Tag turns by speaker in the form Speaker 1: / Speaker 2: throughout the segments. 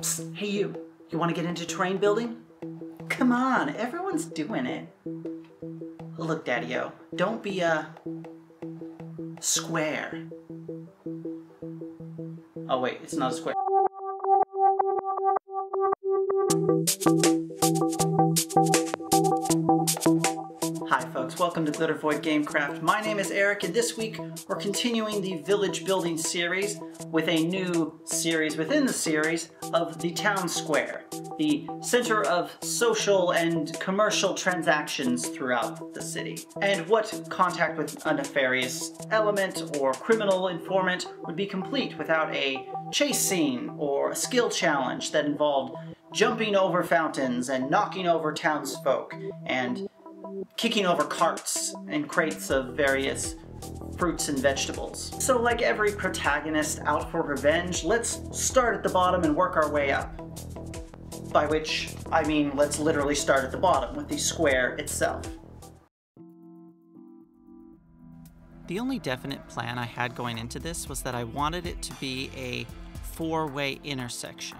Speaker 1: Psst, hey you, you want to get into terrain building? Come on, everyone's doing it. Look, Daddy-O, don't be a square. Oh wait, it's not a square. Hi folks, welcome to Glittervoid Gamecraft. My name is Eric and this week we're continuing the village building series with a new series within the series of the town square, the center of social and commercial transactions throughout the city. And what contact with a nefarious element or criminal informant would be complete without a chase scene or a skill challenge that involved jumping over fountains and knocking over townsfolk and kicking over carts and crates of various fruits and vegetables. So like every protagonist out for revenge, let's start at the bottom and work our way up. By which, I mean let's literally start at the bottom with the square itself.
Speaker 2: The only definite plan I had going into this was that I wanted it to be a four-way intersection.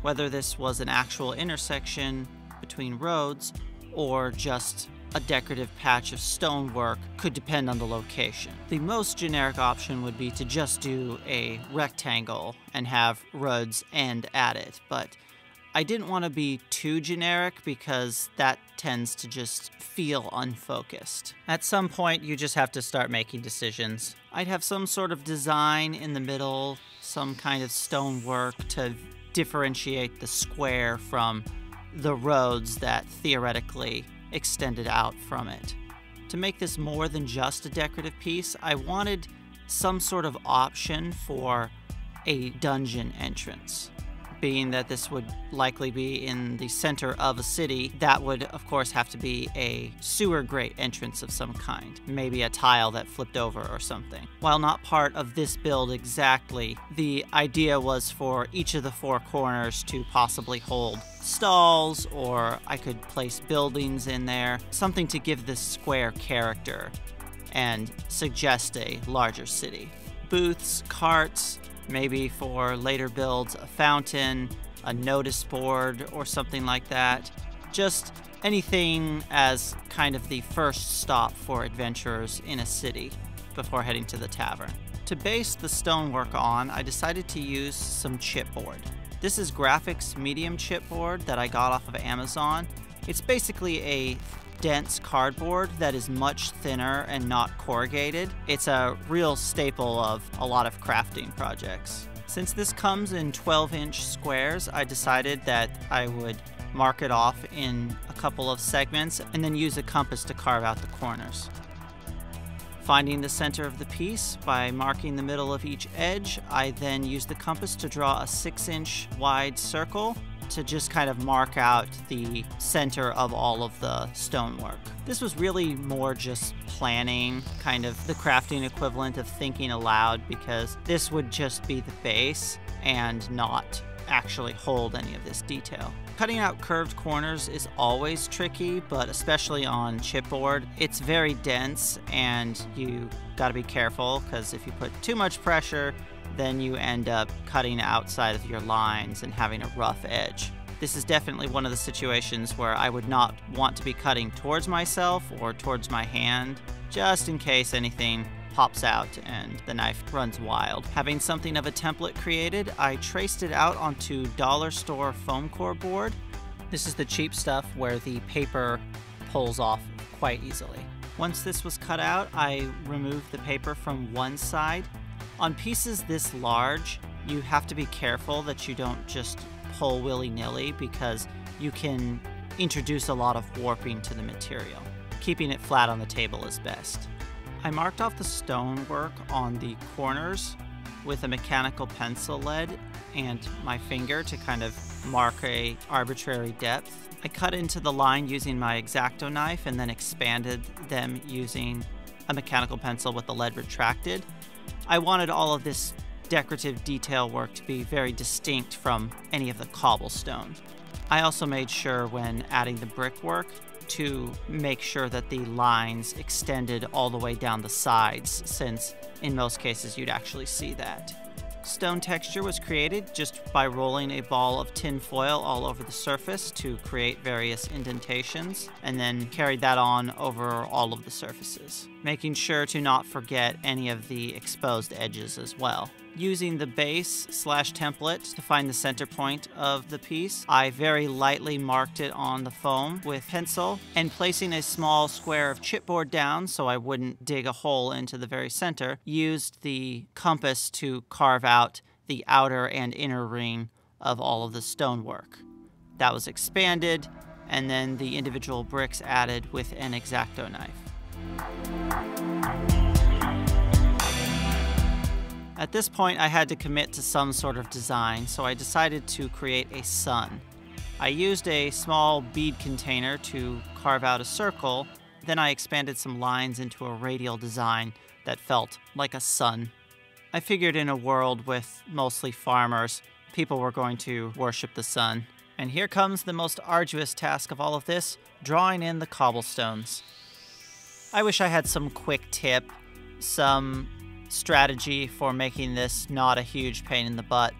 Speaker 2: Whether this was an actual intersection between roads or just a decorative patch of stonework could depend on the location. The most generic option would be to just do a rectangle and have roads end at it, but I didn't want to be too generic because that tends to just feel unfocused. At some point, you just have to start making decisions. I'd have some sort of design in the middle, some kind of stonework to differentiate the square from the roads that theoretically extended out from it. To make this more than just a decorative piece, I wanted some sort of option for a dungeon entrance. Being that this would likely be in the center of a city, that would, of course, have to be a sewer grate entrance of some kind. Maybe a tile that flipped over or something. While not part of this build exactly, the idea was for each of the four corners to possibly hold stalls, or I could place buildings in there, something to give this square character and suggest a larger city. Booths, carts, maybe for later builds, a fountain, a notice board, or something like that. Just anything as kind of the first stop for adventurers in a city before heading to the tavern. To base the stonework on, I decided to use some chipboard. This is Grafix Medium chipboard that I got off of Amazon. It's basically a dense cardboard that is much thinner and not corrugated. It's a real staple of a lot of crafting projects. Since this comes in 12 inch squares, I decided that I would mark it off in a couple of segments and then use a compass to carve out the corners. Finding the center of the piece by marking the middle of each edge, I then use the compass to draw a 6 inch wide circle to just kind of mark out the center of all of the stonework. This was really more just planning, kind of the crafting equivalent of thinking aloud, because this would just be the base and not actually hold any of this detail. Cutting out curved corners is always tricky, but especially on chipboard, it's very dense and you gotta be careful because if you put too much pressure, then you end up cutting outside of your lines and having a rough edge. This is definitely one of the situations where I would not want to be cutting towards myself or towards my hand, just in case anything pops out and the knife runs wild. Having something of a template created, I traced it out onto dollar store foam core board. This is the cheap stuff where the paper pulls off quite easily. Once this was cut out, I removed the paper from one side on pieces this large, you have to be careful that you don't just pull willy-nilly because you can introduce a lot of warping to the material. Keeping it flat on the table is best. I marked off the stonework on the corners with a mechanical pencil lead and my finger to kind of mark a arbitrary depth. I cut into the line using my X-Acto knife and then expanded them using a mechanical pencil with the lead retracted I wanted all of this decorative detail work to be very distinct from any of the cobblestone. I also made sure when adding the brickwork to make sure that the lines extended all the way down the sides, since in most cases you'd actually see that. Stone texture was created just by rolling a ball of tin foil all over the surface to create various indentations, and then carried that on over all of the surfaces, making sure to not forget any of the exposed edges as well using the base slash template to find the center point of the piece. I very lightly marked it on the foam with pencil and placing a small square of chipboard down so I wouldn't dig a hole into the very center, used the compass to carve out the outer and inner ring of all of the stonework. That was expanded and then the individual bricks added with an X-Acto knife. At this point, I had to commit to some sort of design, so I decided to create a sun. I used a small bead container to carve out a circle, then I expanded some lines into a radial design that felt like a sun. I figured in a world with mostly farmers, people were going to worship the sun. And here comes the most arduous task of all of this drawing in the cobblestones. I wish I had some quick tip, some strategy for making this not a huge pain in the butt,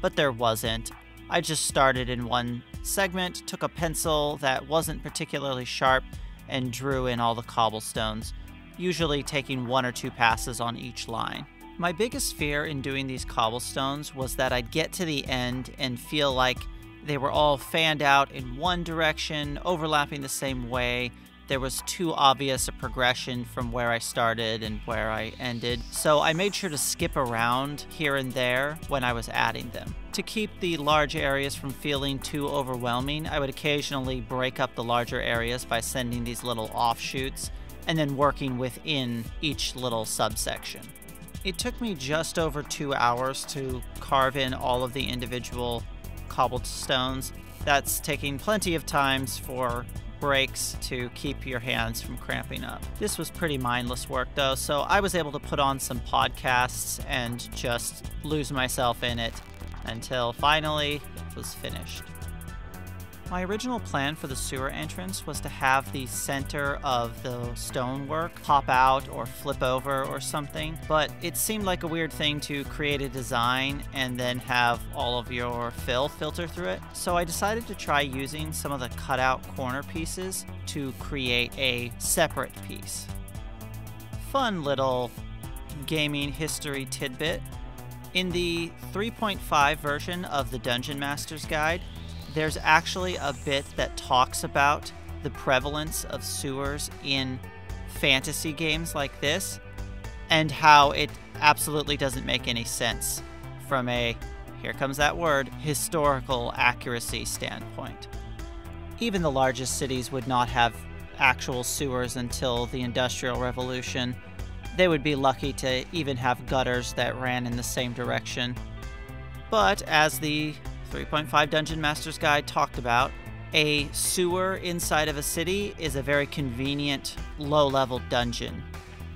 Speaker 2: but there wasn't. I just started in one segment, took a pencil that wasn't particularly sharp, and drew in all the cobblestones, usually taking one or two passes on each line. My biggest fear in doing these cobblestones was that I'd get to the end and feel like they were all fanned out in one direction, overlapping the same way, there was too obvious a progression from where I started and where I ended, so I made sure to skip around here and there when I was adding them. To keep the large areas from feeling too overwhelming, I would occasionally break up the larger areas by sending these little offshoots and then working within each little subsection. It took me just over two hours to carve in all of the individual cobbled stones. That's taking plenty of times for breaks to keep your hands from cramping up. This was pretty mindless work though, so I was able to put on some podcasts and just lose myself in it until finally it was finished. My original plan for the sewer entrance was to have the center of the stonework pop out or flip over or something, but it seemed like a weird thing to create a design and then have all of your fill filter through it. So I decided to try using some of the cutout corner pieces to create a separate piece. Fun little gaming history tidbit. In the 3.5 version of the Dungeon Master's Guide, there's actually a bit that talks about the prevalence of sewers in fantasy games like this and how it absolutely doesn't make any sense from a, here comes that word, historical accuracy standpoint. Even the largest cities would not have actual sewers until the Industrial Revolution. They would be lucky to even have gutters that ran in the same direction. But as the 3.5 Dungeon Master's Guide talked about, a sewer inside of a city is a very convenient low level dungeon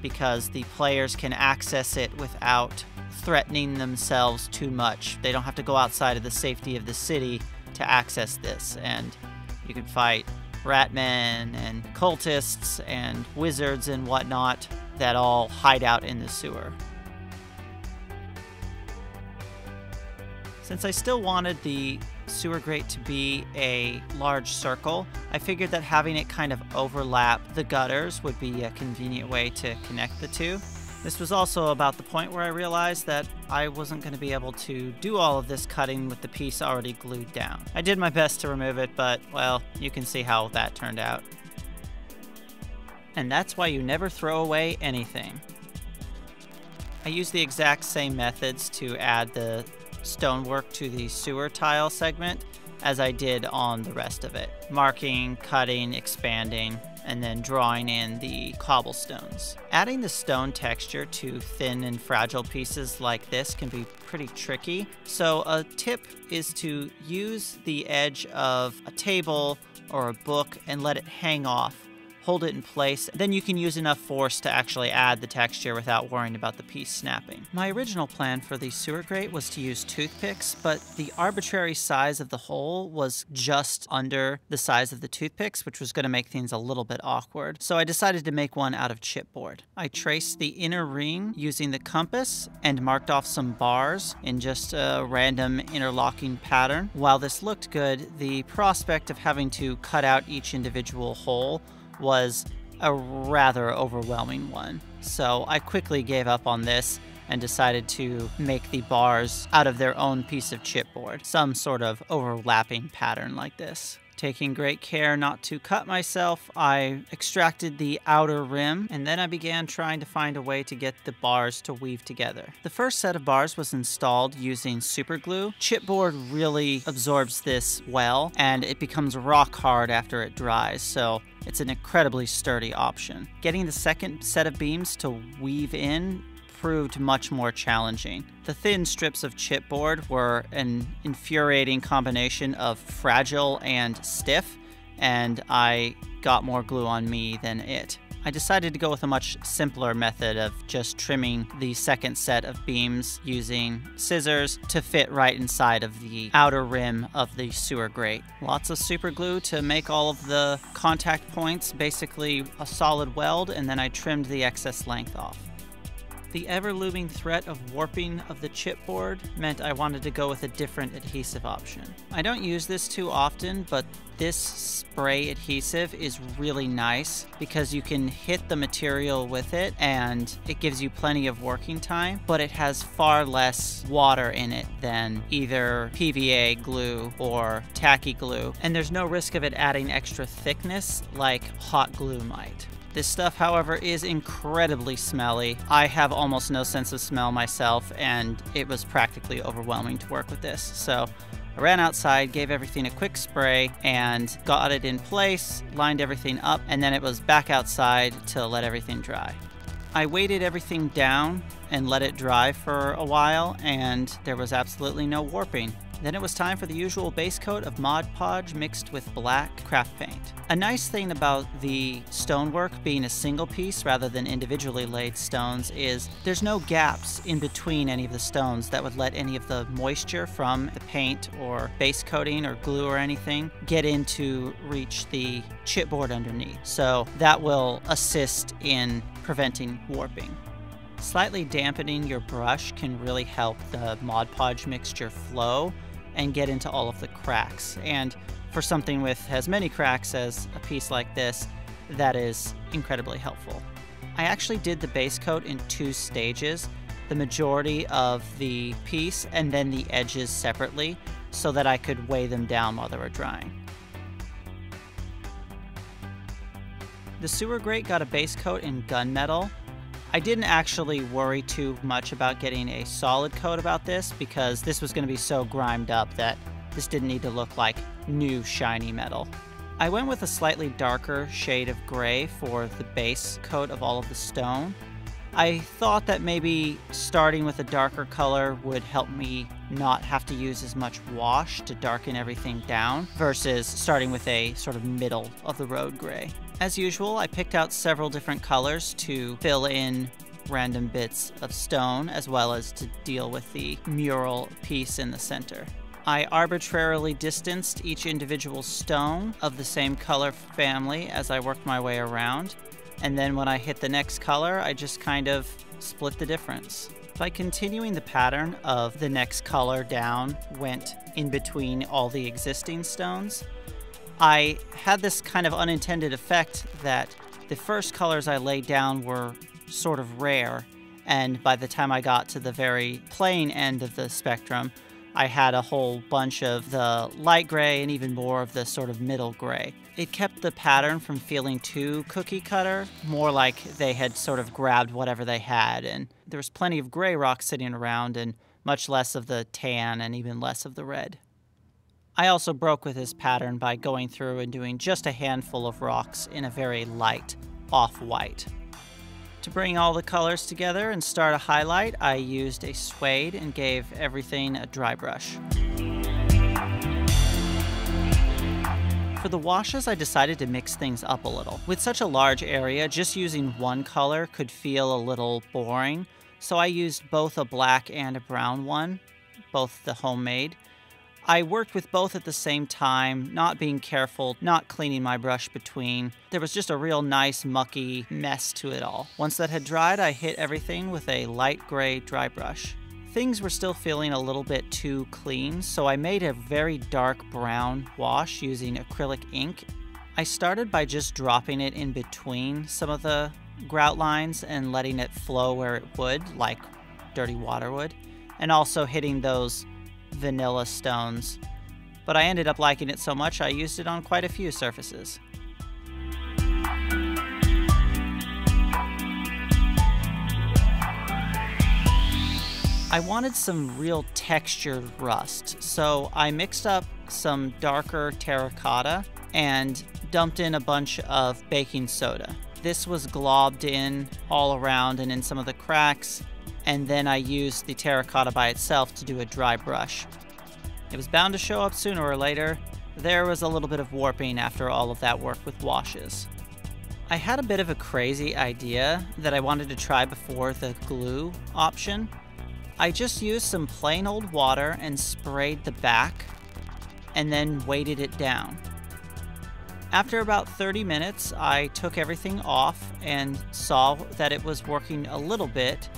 Speaker 2: because the players can access it without threatening themselves too much. They don't have to go outside of the safety of the city to access this, and you can fight ratmen and cultists and wizards and whatnot that all hide out in the sewer. Since I still wanted the sewer grate to be a large circle, I figured that having it kind of overlap the gutters would be a convenient way to connect the two. This was also about the point where I realized that I wasn't going to be able to do all of this cutting with the piece already glued down. I did my best to remove it, but, well, you can see how that turned out. And that's why you never throw away anything. I used the exact same methods to add the stonework to the sewer tile segment as I did on the rest of it. Marking, cutting, expanding, and then drawing in the cobblestones. Adding the stone texture to thin and fragile pieces like this can be pretty tricky, so a tip is to use the edge of a table or a book and let it hang off hold it in place. Then you can use enough force to actually add the texture without worrying about the piece snapping. My original plan for the sewer grate was to use toothpicks, but the arbitrary size of the hole was just under the size of the toothpicks, which was going to make things a little bit awkward. So I decided to make one out of chipboard. I traced the inner ring using the compass and marked off some bars in just a random interlocking pattern. While this looked good, the prospect of having to cut out each individual hole was a rather overwhelming one. So I quickly gave up on this and decided to make the bars out of their own piece of chipboard, some sort of overlapping pattern like this. Taking great care not to cut myself, I extracted the outer rim and then I began trying to find a way to get the bars to weave together. The first set of bars was installed using super glue. Chipboard really absorbs this well and it becomes rock hard after it dries, so it's an incredibly sturdy option. Getting the second set of beams to weave in proved much more challenging. The thin strips of chipboard were an infuriating combination of fragile and stiff, and I got more glue on me than it. I decided to go with a much simpler method of just trimming the second set of beams using scissors to fit right inside of the outer rim of the sewer grate. Lots of super glue to make all of the contact points basically a solid weld and then I trimmed the excess length off. The ever-looming threat of warping of the chipboard meant I wanted to go with a different adhesive option. I don't use this too often, but this spray adhesive is really nice because you can hit the material with it and it gives you plenty of working time, but it has far less water in it than either PVA glue or tacky glue, and there's no risk of it adding extra thickness like hot glue might. This stuff, however, is incredibly smelly. I have almost no sense of smell myself, and it was practically overwhelming to work with this. So I ran outside, gave everything a quick spray, and got it in place, lined everything up, and then it was back outside to let everything dry. I weighted everything down and let it dry for a while, and there was absolutely no warping. Then it was time for the usual base coat of Mod Podge mixed with black craft paint. A nice thing about the stonework being a single piece rather than individually laid stones is there's no gaps in between any of the stones that would let any of the moisture from the paint or base coating or glue or anything get in to reach the chipboard underneath. So that will assist in preventing warping. Slightly dampening your brush can really help the Mod Podge mixture flow and get into all of the cracks. And for something with as many cracks as a piece like this, that is incredibly helpful. I actually did the base coat in two stages, the majority of the piece and then the edges separately so that I could weigh them down while they were drying. The sewer grate got a base coat in gunmetal I didn't actually worry too much about getting a solid coat about this because this was going to be so grimed up that this didn't need to look like new shiny metal. I went with a slightly darker shade of gray for the base coat of all of the stone. I thought that maybe starting with a darker color would help me not have to use as much wash to darken everything down versus starting with a sort of middle of the road gray. As usual, I picked out several different colors to fill in random bits of stone as well as to deal with the mural piece in the center. I arbitrarily distanced each individual stone of the same color family as I worked my way around, and then when I hit the next color, I just kind of split the difference. By continuing the pattern of the next color down went in between all the existing stones, I had this kind of unintended effect that the first colors I laid down were sort of rare, and by the time I got to the very plain end of the spectrum, I had a whole bunch of the light gray and even more of the sort of middle gray. It kept the pattern from feeling too cookie cutter, more like they had sort of grabbed whatever they had, and there was plenty of gray rock sitting around and much less of the tan and even less of the red. I also broke with this pattern by going through and doing just a handful of rocks in a very light off-white. To bring all the colors together and start a highlight, I used a suede and gave everything a dry brush. For the washes, I decided to mix things up a little. With such a large area, just using one color could feel a little boring, so I used both a black and a brown one, both the homemade. I worked with both at the same time, not being careful, not cleaning my brush between. There was just a real nice mucky mess to it all. Once that had dried, I hit everything with a light gray dry brush. Things were still feeling a little bit too clean, so I made a very dark brown wash using acrylic ink. I started by just dropping it in between some of the grout lines and letting it flow where it would, like dirty water would, and also hitting those vanilla stones, but I ended up liking it so much I used it on quite a few surfaces. I wanted some real textured rust, so I mixed up some darker terracotta and dumped in a bunch of baking soda. This was globbed in all around and in some of the cracks, and then I used the terracotta by itself to do a dry brush. It was bound to show up sooner or later. There was a little bit of warping after all of that work with washes. I had a bit of a crazy idea that I wanted to try before the glue option. I just used some plain old water and sprayed the back and then weighted it down. After about 30 minutes, I took everything off and saw that it was working a little bit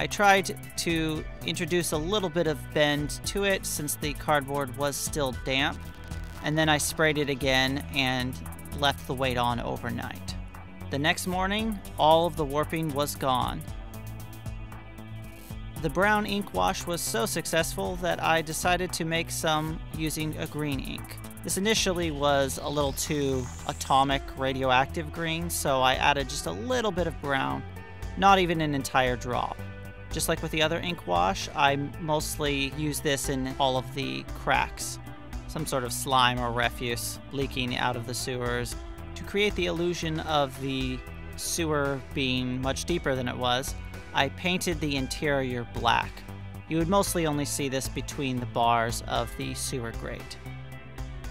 Speaker 2: I tried to introduce a little bit of bend to it since the cardboard was still damp, and then I sprayed it again and left the weight on overnight. The next morning, all of the warping was gone. The brown ink wash was so successful that I decided to make some using a green ink. This initially was a little too atomic radioactive green, so I added just a little bit of brown, not even an entire drop. Just like with the other ink wash, I mostly use this in all of the cracks. Some sort of slime or refuse leaking out of the sewers to create the illusion of the sewer being much deeper than it was. I painted the interior black. You would mostly only see this between the bars of the sewer grate.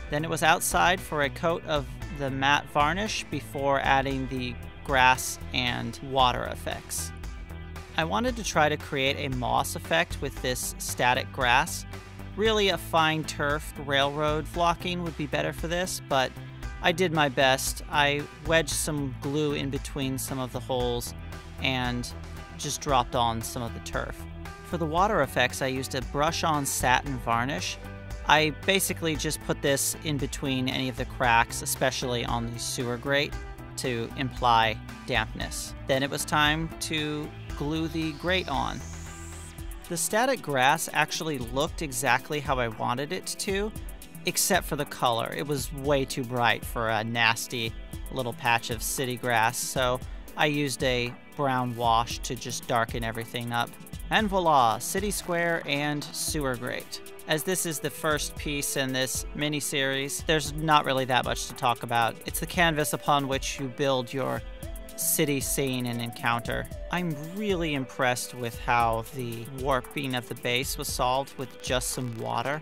Speaker 2: Then it was outside for a coat of the matte varnish before adding the grass and water effects. I wanted to try to create a moss effect with this static grass. Really a fine turf railroad flocking would be better for this, but I did my best. I wedged some glue in between some of the holes and just dropped on some of the turf. For the water effects, I used a brush-on satin varnish. I basically just put this in between any of the cracks, especially on the sewer grate, to imply dampness. Then it was time to glue the grate on. The static grass actually looked exactly how I wanted it to, except for the color. It was way too bright for a nasty little patch of city grass, so I used a brown wash to just darken everything up. And voila, city square and sewer grate. As this is the first piece in this mini-series, there's not really that much to talk about. It's the canvas upon which you build your city scene and encounter. I'm really impressed with how the warping of the base was solved with just some water.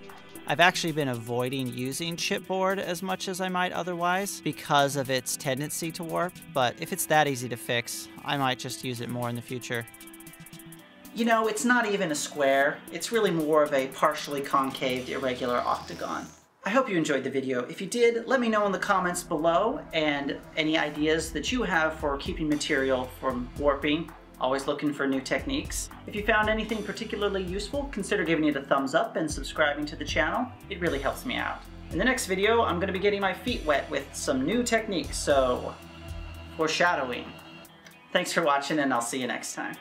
Speaker 2: I've actually been avoiding using chipboard as much as I might otherwise because of its tendency to warp, but if it's that easy to fix, I might just use it more in the future.
Speaker 1: You know, it's not even a square, it's really more of a partially concaved irregular octagon. I hope you enjoyed the video. If you did, let me know in the comments below and any ideas that you have for keeping material from warping. Always looking for new techniques. If you found anything particularly useful, consider giving it a thumbs up and subscribing to the channel. It really helps me out. In the next video, I'm going to be getting my feet wet with some new techniques, so foreshadowing. Thanks for watching and I'll see you next time.